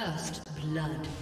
First blood.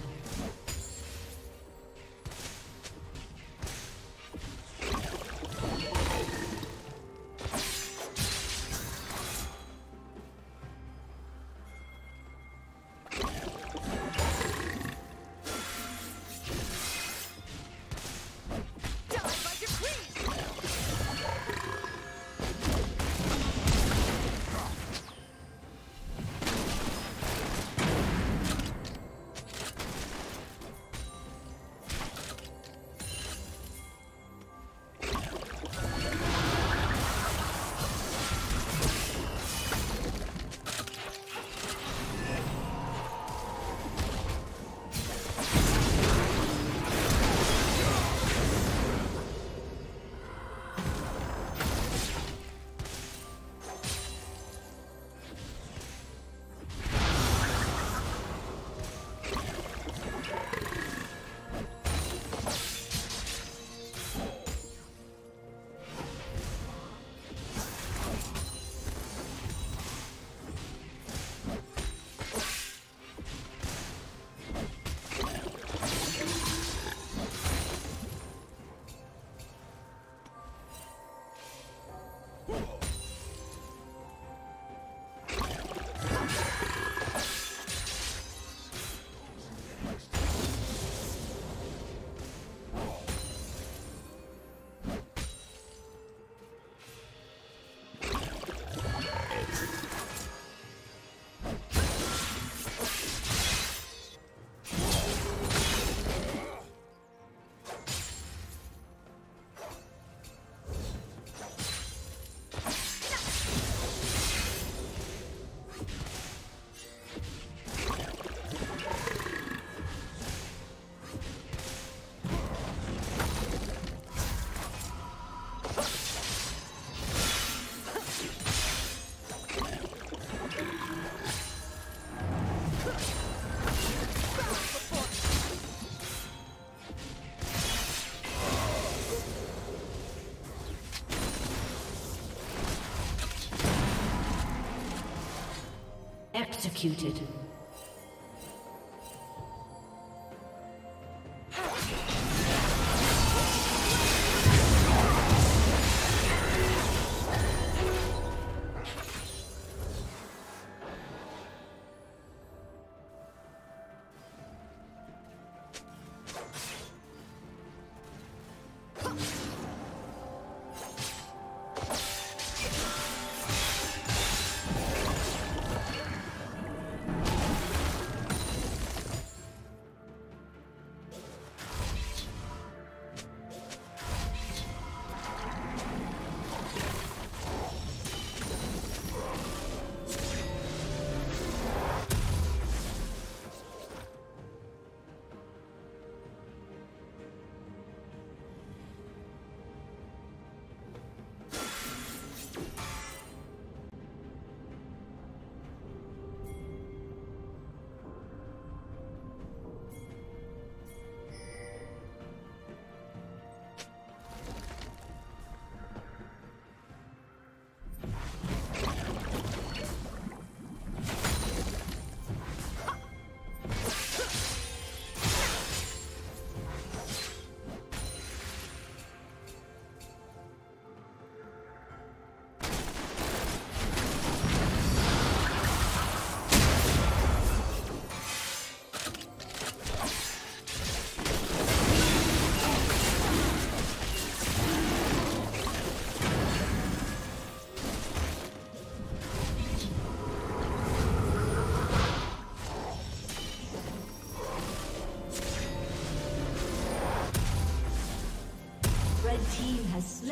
Executed.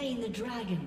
Slain the dragon.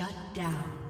Shut down.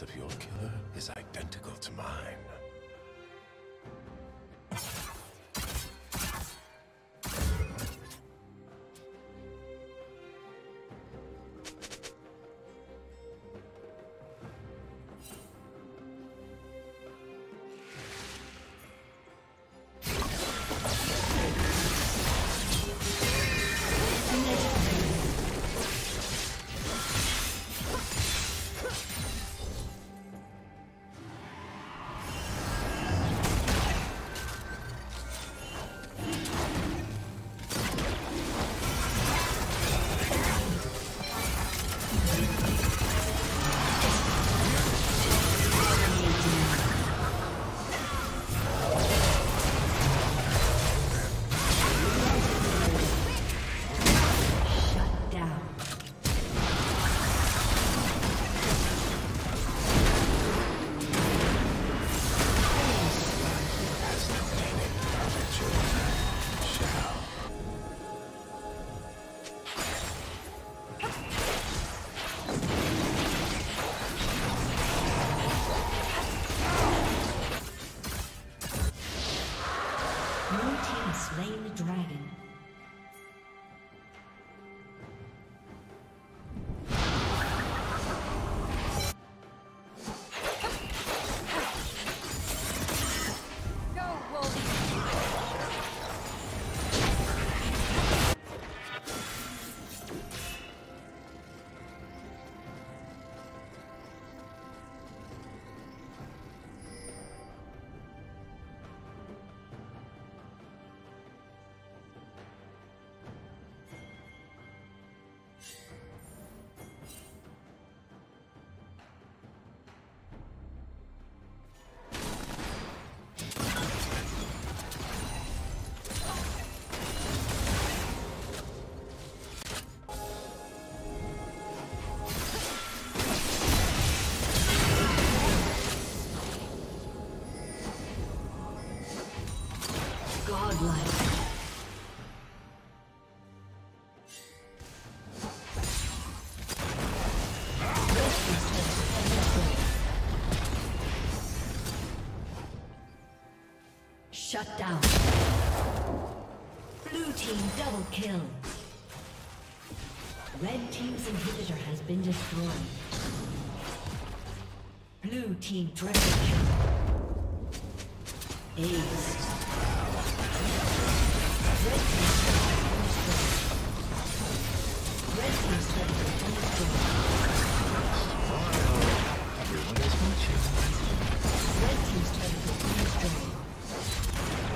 Of your killer is identical to mine. Shut down. Blue team double kill. Red team's inhibitor has been destroyed. Blue team triple kill. Ace. Red team's Red turret destroyed. Everyone is watching. Red team's.